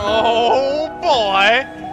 Oh boy!